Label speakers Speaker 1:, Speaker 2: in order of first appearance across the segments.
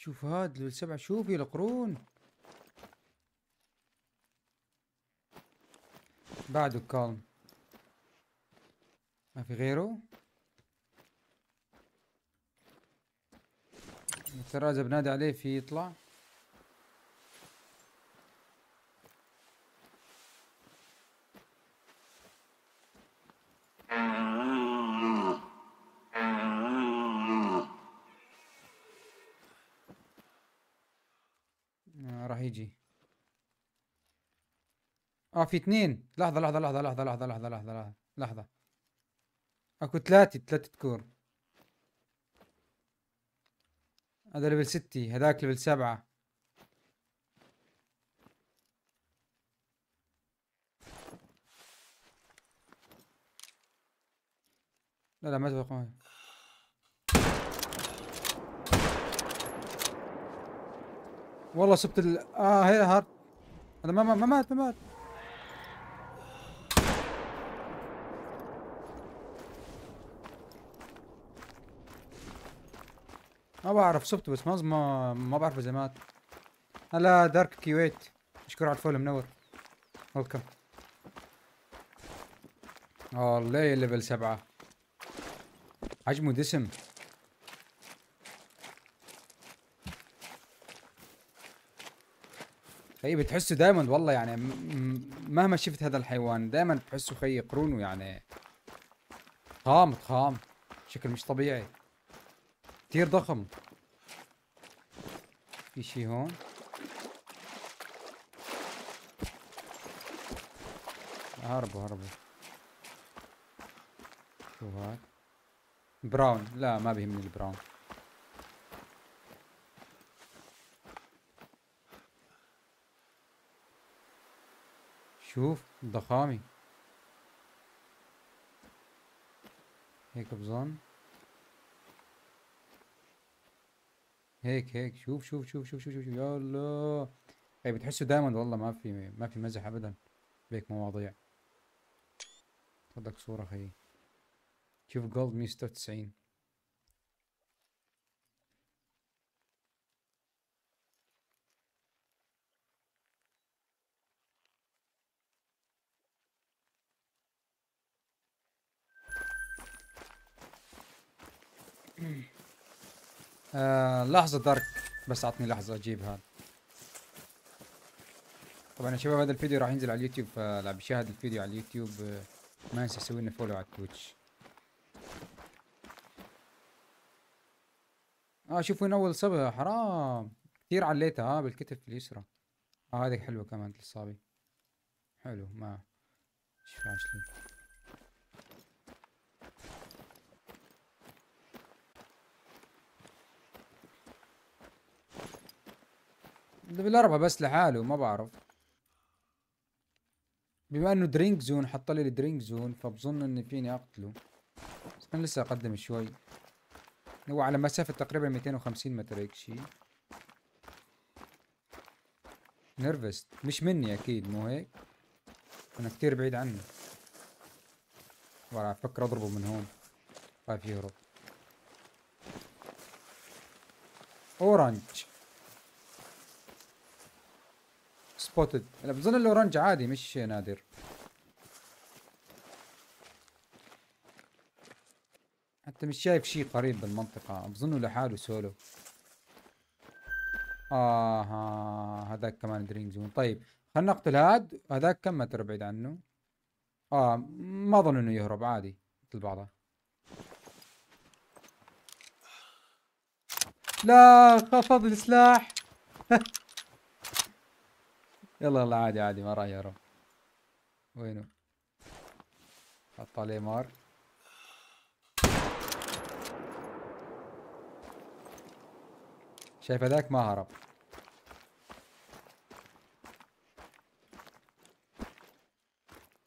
Speaker 1: شوف هاد ليفل سبعة شوفي القرون. بعده كالم. ما في غيره؟ اذا بنادي عليه في يطلع آه، راح يجي آه في اثنين لحظة لحظة لحظة لحظة لحظة لحظة لحظة لحظة أكو ثلاثة ثلاثة كور. هذا level ستة هذاك level سبعة. لا لا ما معي. والله سبت ال آه هي هارد. هذا ما ما مات ما مات. ما بعرف سبته بس ما ما ما بعرف إذا مات. هلا دارك كيويت. اشكر على الفول منور. ويلكم. والله ليفل سبعة. حجمه دسم. خيي بتحسه دائما والله يعني مهما شفت هذا الحيوان دائما بتحسه خيي قرونه يعني. خام خام. بشكل مش طبيعي. كثير ضخم. في شي هون. هربوا هربوا. شو هاد؟ براون. لا ما بيهمني البراون. شوف ضخامي. هيك بظن. هيك هيك. شوف شوف شوف شوف شوف شوف. يا الله. اي بتحسه دائما والله ما في ما في مزح ابدا. بهيك مواضيع. خدك صورة خيي. شوف جولد 196 آه لحظة دارك بس أعطني لحظة أجيب هذا. طبعا يا شباب هذا الفيديو راح ينزل على اليوتيوب فاللي بيشاهد الفيديو على اليوتيوب. آه، ما ينسى يسوي لنا فولو على التويتش آه شوفوا وين أول صبغة حرام. كثير عليتها آه بالكتف اليسرى. آه هذه حلوة كمان للصابي حلو ما. شفاش لي level أربعة بس لحاله ما بعرف. بما إنه drink zone حط لي ال drink zone فبظن إني فيني أقتله. بس أنا لسه أقدم شوي. هو على مسافة تقريبا 250 متر هيك شي. نرفست مش مني أكيد مو هيك؟ أنا كتير بعيد عنه. ولا أفكر أضربه من هون. خايف يهرب orange spotted أنا بظن ال orange عادي مش نادر. حتى مش شايف شيء قريب بالمنطقة. بظنه لحاله سولو. آه هذاك كمان drink zone. طيب خلنا نقتل هاد. هذاك كم متر بعيد عنه؟ آه ما أظن إنه يهرب عادي مثل بعضها لا خفض السلاح. يلا يلا عادي عادي ما راح يهرب. وينه؟ حط عليه مار شايف هذاك؟ ما هرب.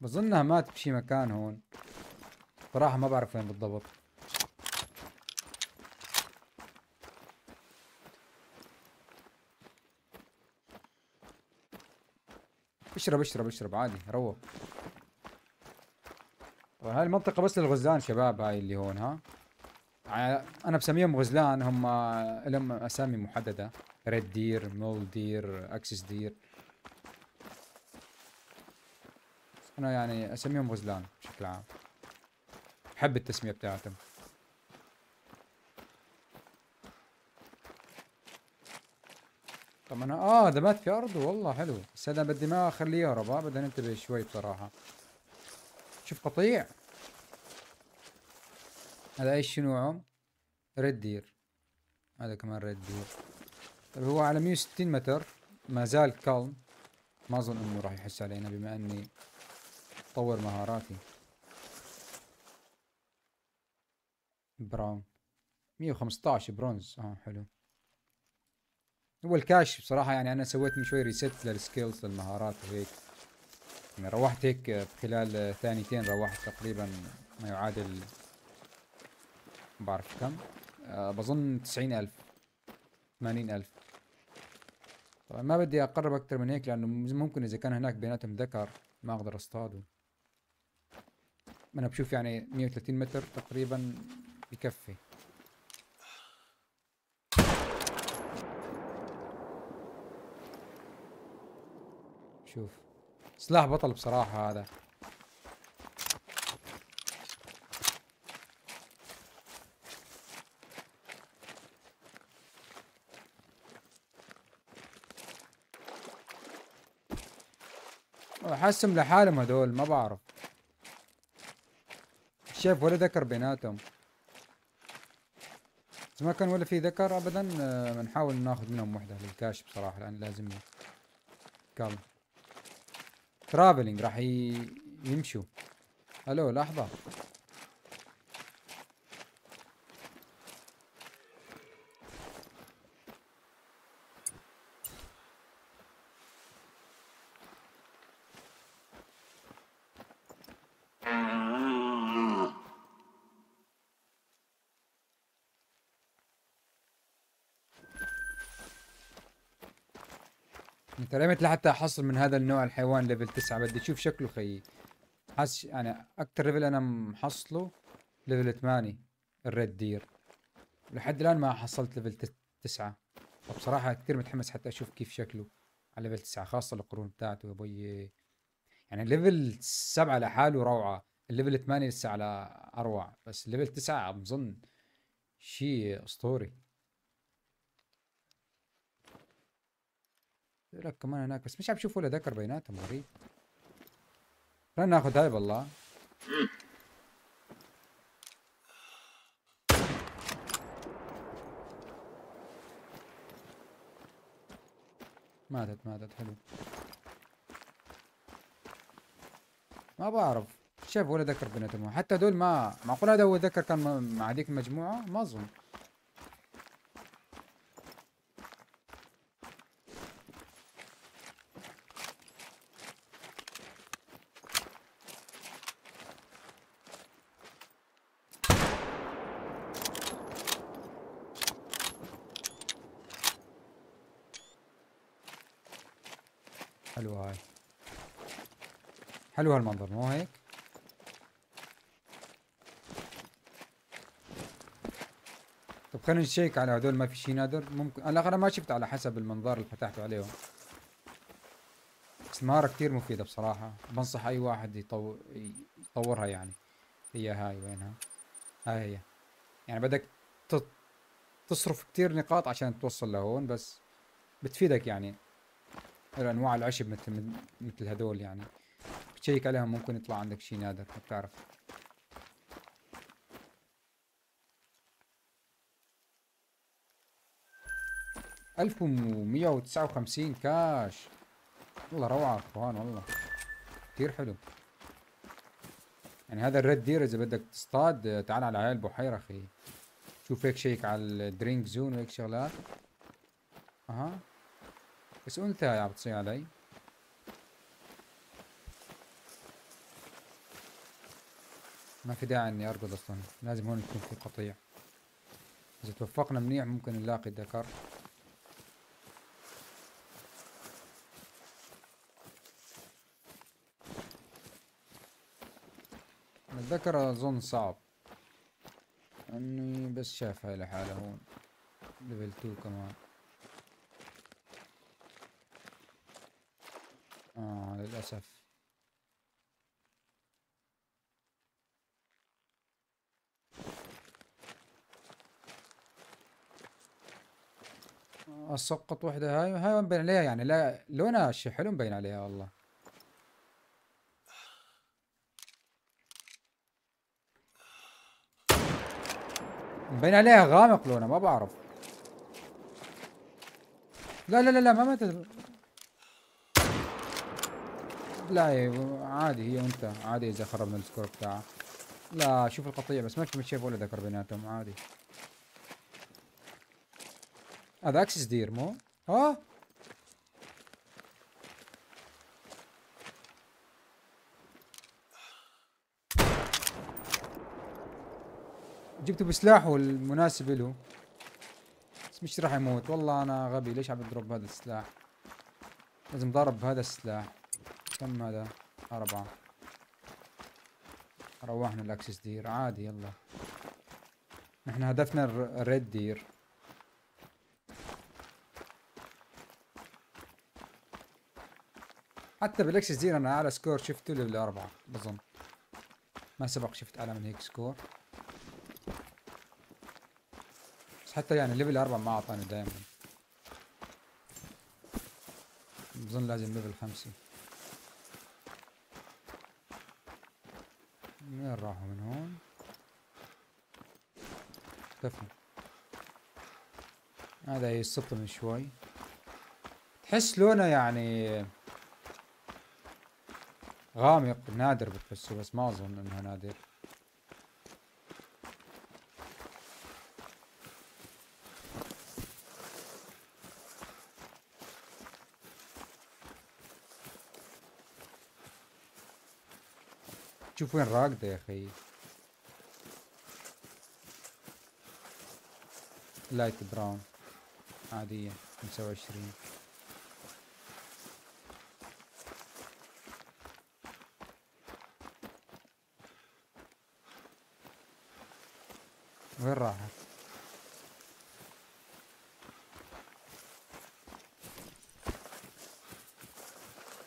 Speaker 1: بظنها مات بشي مكان هون. صراحة ما بعرف وين بالضبط. اشرب اشرب اشرب عادي روق. طبعا هاي المنطقة بس للغزلان شباب هاي اللي هون ها؟ ع- أنا بسميهم غزلان هم لهم أسامي محددة. red deer mule deer axis deer أنا يعني أسميهم غزلان بشكل عام. بحب التسمية بتاعتهم. طب أنا آه ده مات في أرضه والله حلو. بس أنا بدي ما أخليه يهرب ها بدنا ننتبه شوي بصراحة. شوف قطيع. هذا إيش؟ نوعه red deer. هذا كمان red deer. طيب هو على 160 متر. ما زال calm ما أظن إنه راح يحس علينا بما إني طور مهاراتي. brown. 115 برونز. آه حلو. هو الكاش بصراحة يعني أنا سويت من شوي reset لل skills للمهارات وهيك. يعني روحت هيك خلال ثانيتين روحت تقريبا ما يعادل ما بعرف كم. أه بظن تسعين ألف ثمانين ألف. طبعا ما بدي أقرب أكتر من هيك لأنه ممكن إذا كان هناك بيناتهم ذكر ما أقدر أصطاده. أنا بشوف يعني 130 متر تقريبا بكفي. شوف. سلاح بطل بصراحة هذا. احسهم لحالهم هذول ما بعرف. شايف ولا ذكر بيناتهم. إذا ما كان ولا في ذكر ابدا آه، بنحاول ناخذ منهم وحدة للكاش بصراحة لأن لازم كم ترافلينج راح ي... يمشوا. ألو لحظة. انت رميت لحتى احصل من هذا النوع الحيوان level 9 بدي أشوف شكله خيي حاسس يعني أكثر level أنا محصله level 8 ال red deer لحد الآن ما حصلت level 9 فبصراحة كثير متحمس حتى أشوف كيف شكله على level 9 خاصة القرون بتاعته يا بي يعني level 7 لحاله روعة ال level 8 لسه على أروع. بس ال level 9 بظن شيء اسطوري. لك كمان هناك بس مش عم بشوف ولا ذكر بيناتهم غريب. خلينا ناخذ هاي بالله. ماتت ماتت حلو. ما بعرف شايف ولا ذكر بيناتهم. حتى هدول ما معقول هذا هو ذكر كان مع هذيك المجموعة؟ ما أظن حلوة هاي حلو هالمنظر مو هيك؟ طب خلينا نشيك على هدول ما في شي نادر؟ ممكن أنا أنا ما شفت على حسب المنظار اللي فتحته عليهم. بس المهارة كتير مفيدة بصراحة بنصح أي واحد يطور يطورها يعني. هي هاي وينها؟ هاي هي. يعني بدك تصرف كتير نقاط عشان توصل لهون بس بتفيدك يعني. انواع العشب مثل مثل هذول يعني. بتشيك عليهم ممكن يطلع عندك شيء نادر ما بتعرف. ألف ومية وتسعة وخمسين كاش. والله روعة إخوان والله. كتير حلو. يعني هذا الريد دير إذا بدك تصطاد تعال على هاي البحيرة أخي. شوف هيك شيك على الدرينك زون وهيك شغلات. أها. بس أنثى عم بتصير علي. ما في داعي إني اركض أصلا. لازم هون يكون في قطيع. إذا توفقنا منيح ممكن نلاقي ذكر الذكر أظن صعب. إني بس شايف هاي لحاله هون. ليفل 2 كمان. آه للأسف. أسقط وحدة. هاي هاي مبين عليها يعني لا لونها شي حلو مبين عليها والله. مبين عليها غامق لونها ما بعرف. لا لا لا لا ما ماتت لا إيه، عادي هي وانت عادي إذا خربنا ال score بتاعها. لا شوف القطيع بس ما مش شايف ولا ذكر بيناتهم عادي. هذا axis deer مو؟ ها؟ جبته بسلاحه المناسب له. بس مش راح يموت. والله أنا غبي. ليش عم بضرب هذا السلاح؟ لازم ضرب بهذا السلاح. كم هذا؟ أربعة. روحنا ال axis deer عادي يلا. نحن هدفنا ال red deer. حتى بال axis deer أنا اعلى score شفته level أربعة بظن ما سبق شفت أعلى من هيك score. بس حتى يعني level أربعة ما أعطاني دائما بظن لازم level خمسة. وين راحوا؟ من هون؟ اختفوا هذا يسطم شوي. تحس لونه يعني غامق نادر بتحسه بس ما أظن انه نادر. شوف وين راقدة يا أخي. light brown عادية خمسة وعشرين. وين راحت؟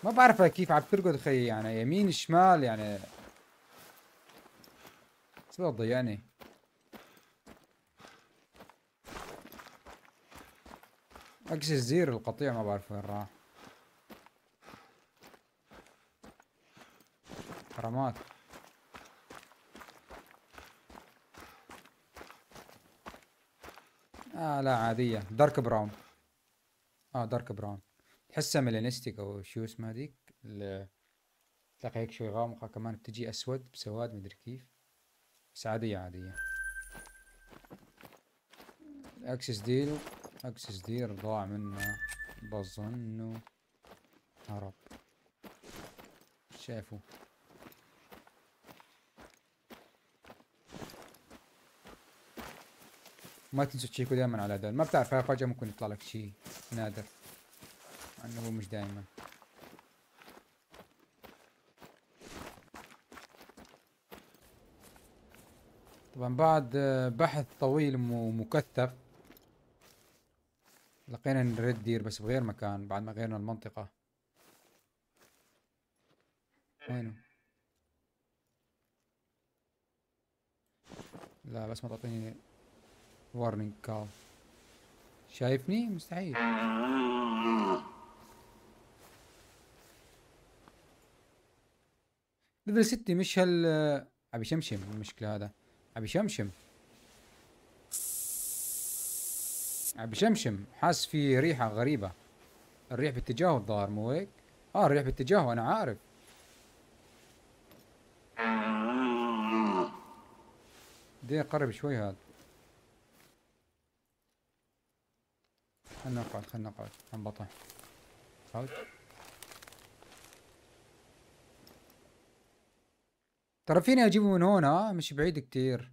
Speaker 1: ما بعرف كيف عم ترقد خي يعني يمين شمال يعني بس ضيعني إكس الزير القطيع ما بعرف وين راح. حرامات. آه لا عادية. dark brown. آه dark brown. تحسها melanistic أو شو اسمها هذيك؟ تلاقي هيك شوي غامقة كمان بتجي أسود بسواد مدري كيف. بس عادية عادية. axis deer axis deer ضاع منه. بظنه. هرب شافوا ما تنسوا تشيكوا دائما على هذول ما بتعرف فجأة ممكن يطلع لك شيء نادر. إنه هو مش دائما طبعا بعد بحث طويل ومكثف لقينا ال red deer بس بغير مكان بعد ما غيرنا المنطقة. وينه؟ لا بس ما تعطيني warning call شايفني؟ مستحيل. level ستة مش هال أبي شمشم المشكلة هذا. أبي شمشم. أبي شمشم. حاس في ريحة غريبة. الريح باتجاهه الظاهر مو هيك؟ آه الريح باتجاهه أنا عارف. دي قرب شوي هذا. خلنا نقعد خلنا نقعد. انبطح قعد ترى فيني أجيبه من هون ها مش بعيد كتير.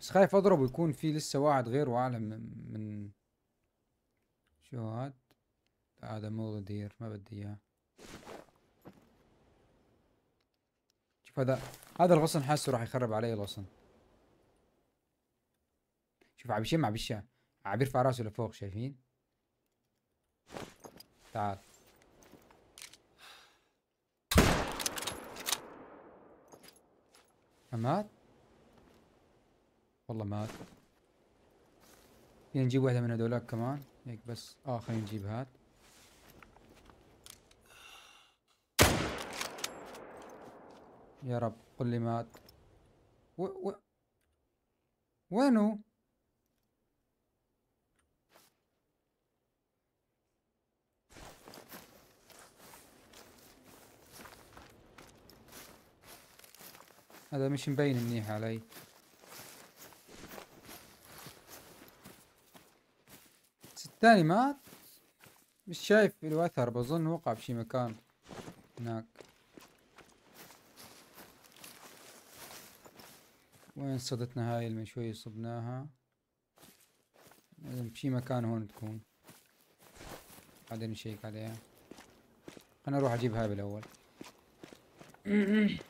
Speaker 1: بس خايف أضربه يكون في لسه واحد غيره اعلى من, من شو هاد؟ هذا مو دير ما بدي إياه. شوف هذا هذا الغصن حاسه راح يخرب علي الغصن. شوف عم يشم عم يشم عم يرفع راسه لفوق شايفين؟ تعال. مات؟ والله مات. فينا نجيب واحدة من هذولاك كمان. هيك بس. آه خلينا نجيب هات يا رب قل لي مات. و... و... وينه هذا مش مبين منيح علي. الثاني مات. مش شايف له اثر بظن وقع بشي مكان هناك. وين صدتنا هاي شوي صبناها؟ لازم بشي مكان هون تكون. بعدين نشيك عليها. أنا أروح أجيب هاي بالأول.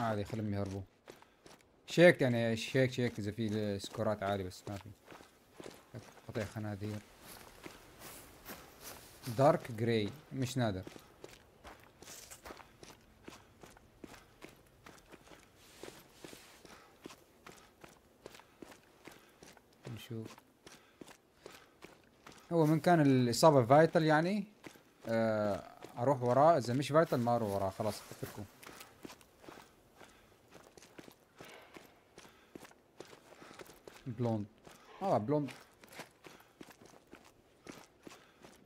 Speaker 1: عادي خليهم يهربوا. check يعني check check إذا في score ات عالية بس ما في. قطيع خنازير dark grey مش نادر. نشوف. هو من كان الإصابة vital يعني آه أروح وراه. إذا مش vital ما أروح وراه خلاص أتركه. blonde. آه blonde.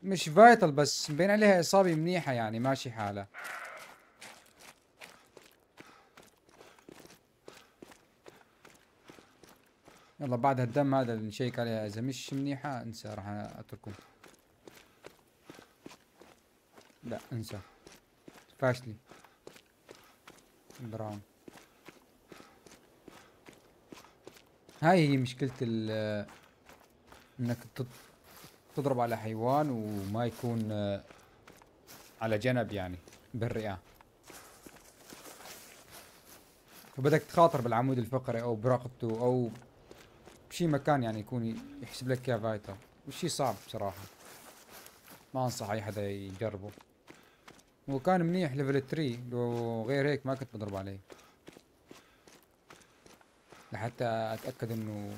Speaker 1: مش vital بس مبين عليها إصابة منيحة يعني ماشي حالها. يلا بعد هالدم هذا نشيك عليها إذا مش منيحة انسى راح أتركه. لا انسى. فاشلي. براون. هاي هي مشكلة ال إنك تضرب على حيوان وما يكون على جنب يعني بالرئة. فبدك تخاطر بالعمود الفقري أو برقبته أو بشي مكان يعني يكون يحسب لك إياه vital وشي صعب بصراحة. ما أنصح أي حدا يجربه. وكان منيح level 3 لو غير هيك ما كنت بضرب عليه. لحتى أتأكد إنه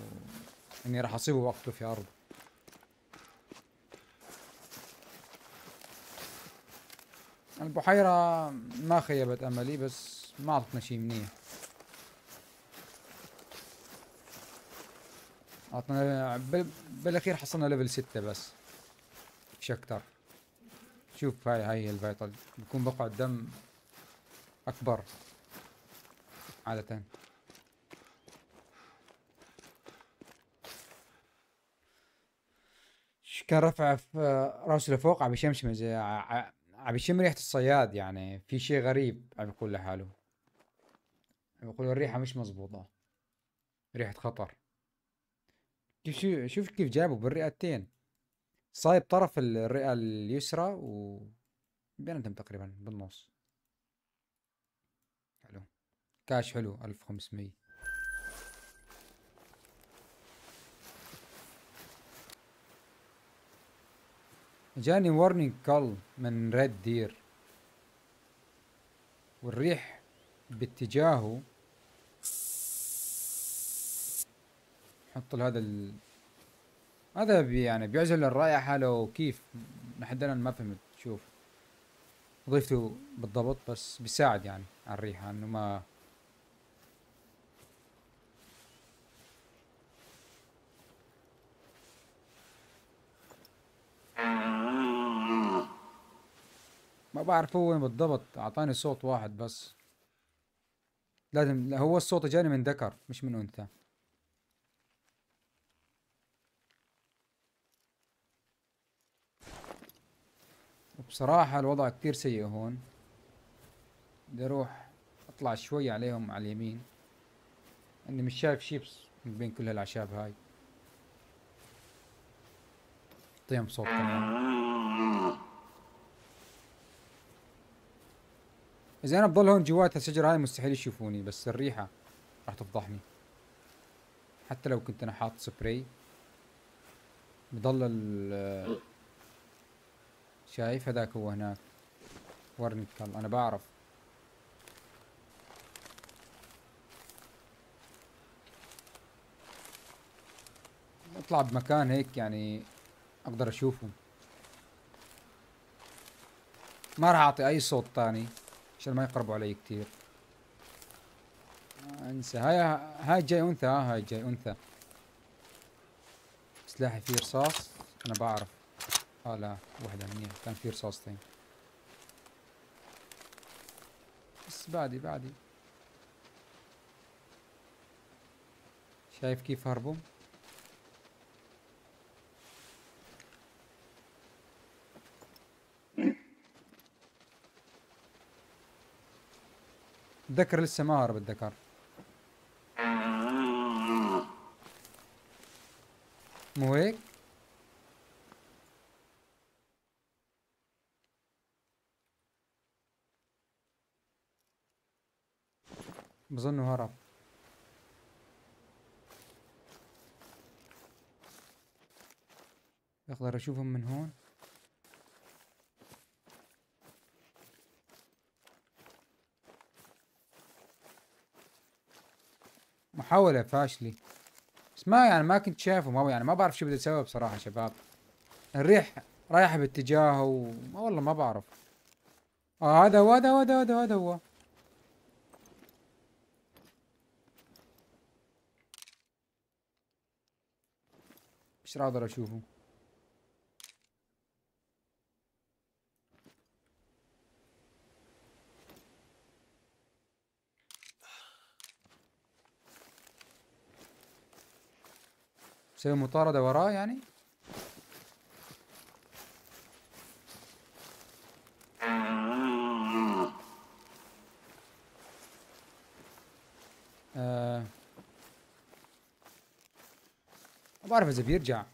Speaker 1: إني راح أصيبه وأقتله في ارض البحيرة ما خيبت أملي بس ما أعطتنا شي منيح. أعطنا بالأخير حصلنا level ستة بس مش أكتر. شوف هاي هاي ال vital بكون بقع الدم أكبر عادة. كان رفع في رأسه لفوق؟ عم يشمشم عم يشم ريحة الصياد يعني في شيء غريب عم يقول لحاله. عم يقول الريحة مش مزبوطة ريحة خطر. كيف شو شوف كيف جابه بالرئتين. صايب طرف الرئة اليسرى و بيناتهم تقريبا بالنص. حلو. كاش حلو 1500 جاني warning call من red deer والريح باتجاهه. حط هذا ال... هذا بي يعني بيعزل الرائحة لو كيف لحد الآن ما فهمت شوف. ضيفته بالضبط بس بيساعد يعني على الريحة إنه ما ما بعرف هو وين بالضبط. أعطاني صوت واحد بس. لازم هو الصوت جاني من ذكر مش من أنثى. وبصراحة الوضع كتير سيء هون. بدي أروح أطلع شوي عليهم على اليمين. إني مش شايف شيبس من بين كل هالأعشاب هاي. أعطيهم صوت كمان. إذا أنا بضل هون جوات الشجره هاي مستحيل يشوفوني بس الريحة راح تفضحني. حتى لو كنت أنا حاط سبراي بضل ال شايف هذاك هو هناك. ورني الكل أنا بعرف. أطلع بمكان هيك يعني أقدر اشوفهم ما راح أعطي أي صوت ثاني عشان ما يقربوا علي كثير انسى. هاي هاي جاي أنثى هاي جاي أنثى. سلاحي فيه رصاص. أنا بعرف. آه لا وحدة منيح كان فيه رصاصتين. بس بعدي بعدي. شايف كيف هربوا؟ الذكر لسه ما هرب الذكر. مو هيك؟ بظنه هرب. أقدر أشوفهم من هون؟ محاولة فاشلة. بس ما يعني ما كنت شايفه ما يعني ما بعرف شو بدي أسوي بصراحة شباب. الريح رايحة باتجاهه وما والله ما بعرف. آه هذا هو هذا هو هذا هو هذا هو مش راضي أشوفه؟ سوي مطاردة وراه يعني آه. ما بعرف إذا بيرجع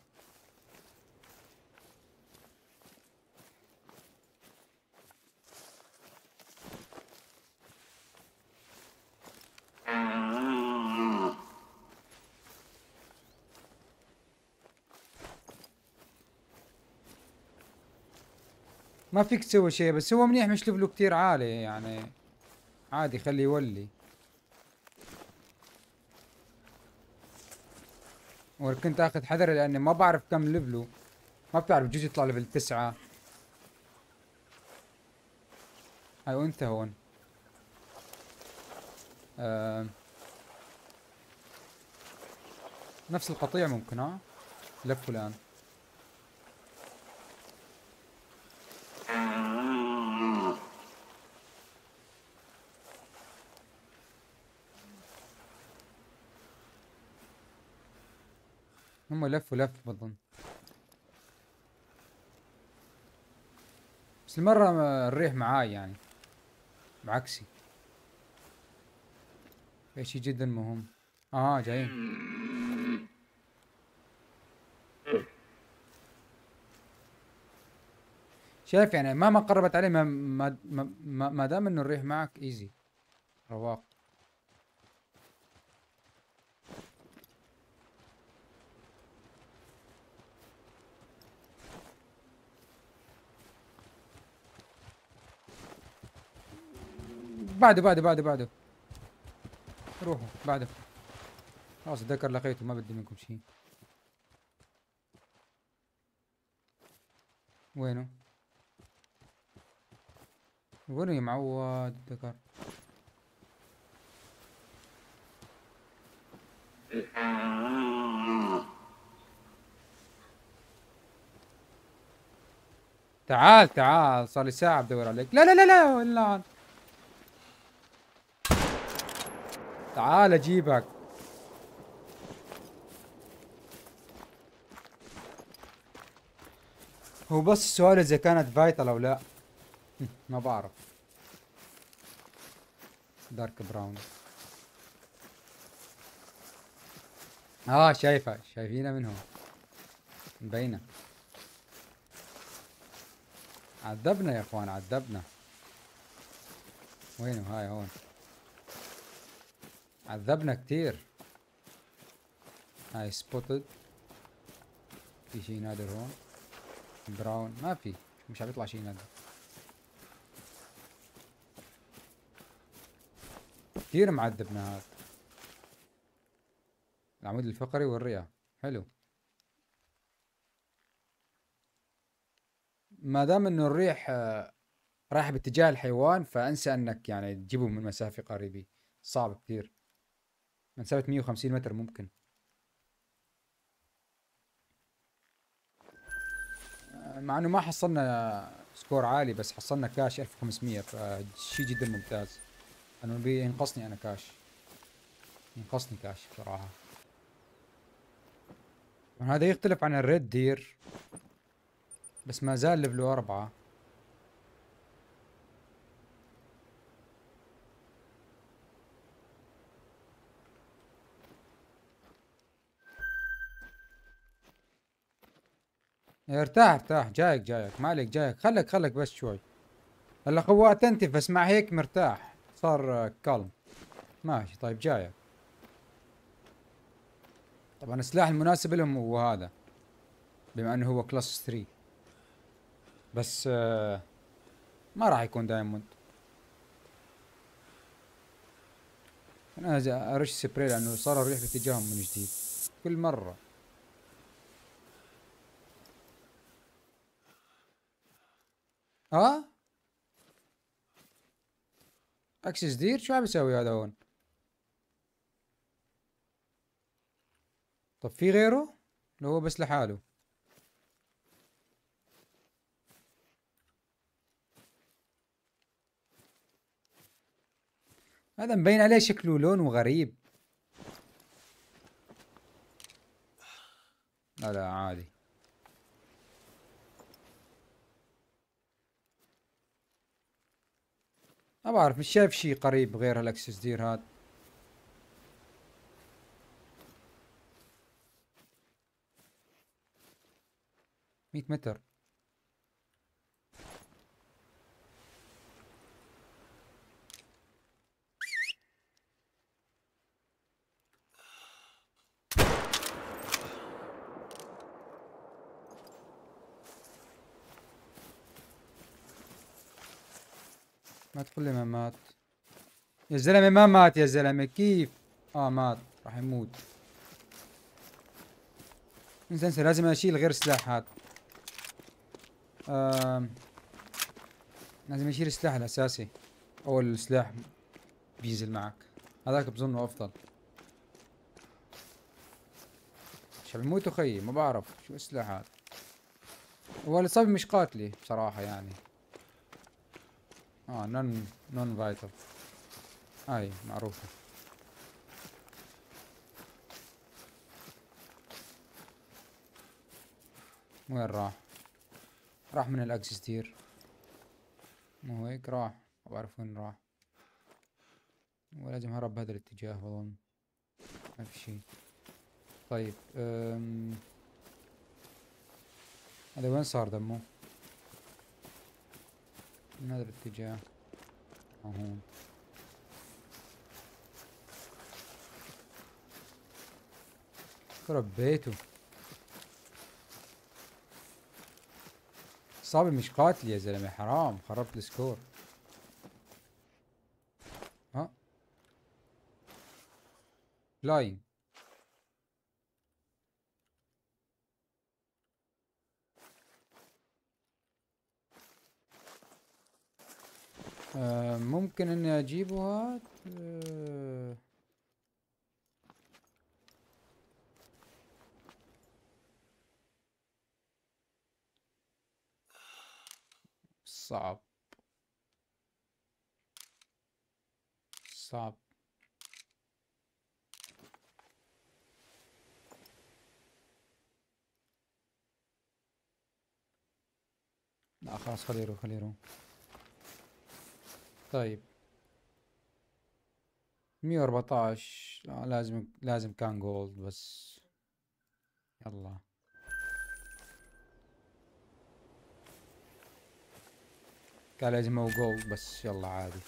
Speaker 1: ما فيك تسوي شيء بس هو منيح مش ليفله كثير عالي يعني عادي خليه يولي. وكنت آخذ حذري لأني ما بعرف كم ليفله ما بتعرف بجوز يطلع ليفل تسعة. هاي وانت هون. آه. نفس القطيع ممكن ها؟ لفوا الآن. هم لفوا لف بظن بس المرة الريح معاي يعني. بعكسي. شيء جدا مهم. آه جايين. شايف يعني مهما قربت عليه ما ما ما, ما دام إنه الريح معك ايزي رواق. بعده بعده بعده بعده. روحوا بعده. خلاص اتذكر لقيته ما بدي منكم شيء. وينه؟ وينه يا معود؟ اتذكر. تعال تعال صار لي ساعة بدور عليك. لا لا لا لا لا تعال اجيبك هو بس السؤال إذا كانت vital أو لا. ما بعرف. dark brown آه شايفه شايفينها من هون. مبينة. عذبنا يا إخوان عذبنا. وينه؟ هاي هون. عذبنا كتير. هاي spotted في شي نادر هون. brown ما في. مش عم يطلع شي نادر. كثير معذبنا هذا العمود الفقري والرئة حلو. ما دام إنه الريح آه، رايح باتجاه الحيوان فأنسى إنك يعني تجيبه من مسافة قريبة. صعب كثير مسافة 150 متر ممكن. مع إنه ما حصلنا سكور عالي بس حصلنا كاش 1500 فشي جدا ممتاز. أنا بينقصني أنا كاش. ينقصني كاش بصراحة. هذا يختلف عن ال red deer بس ما زال level ه أربعة. ارتاح ارتاح جايك جايك ما عليك جايك. خلك خلك بس شوي. هلا قوات انت بس مع هيك مرتاح. صار calm. ماشي طيب جايك. طبعا السلاح المناسب لهم هو هذا بما إنه هو class 3 بس آه، ما راح يكون diamond. أنا أرش سبراي لأنه صار الريح باتجاههم من جديد. كل مرة. ها؟ axis deer شو عم يسوي هذا هون؟ طب في غيره؟ لو هو بس لحاله. هذا مبين عليه شكله لونه غريب لا لا عادي. ما بعرف مش شايف شيء قريب غير هالأكسس دير هاد. مية متر. لي ما مات. يا زلمة ما مات يا زلمة كيف؟ آه مات راح يموت. انسى انسى لازم أشيل غير سلاح هذا آه لازم أشيل السلاح الأساسي. أول سلاح بينزل معك. هذاك بظنه أفضل. مش بيموتوا خيي ما بعرف. شو السلاح هذا هو الإصابة مش قاتلة بصراحة يعني. آه non non vital هاي معروفة وين راح؟ راح من ال axis deer. مو هيك؟ راح. ما بعرف وين راح. ولازم هرب بهذا الاتجاه بظن ما في شي. طيب أم... هذا وين صار دمه؟ من هذا الاتجاه هون. خرب بيته صابي مش قاتل يا زلمة حرام خربت السكور. ها؟ فلاين آه ممكن إني اجيبه هاد آه صعب. صعب. لا خلاص خليه يروح خليه يروح. طيب. 114 لا لازم لازم كان جولد بس. يلا. كان لازم هو جولد بس. يلا عادي.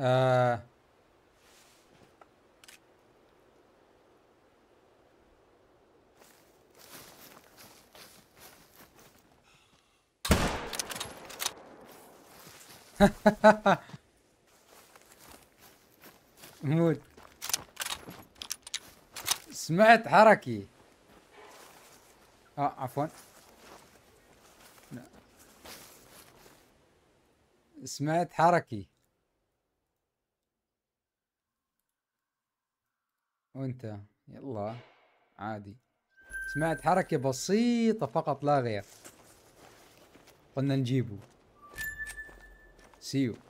Speaker 1: آه. موت سمعت حركي. آه عفوا. لا. سمعت حركي. وانت يلا عادي. سمعت حركة بسيطة فقط لا غير. قلنا نجيبه. See you.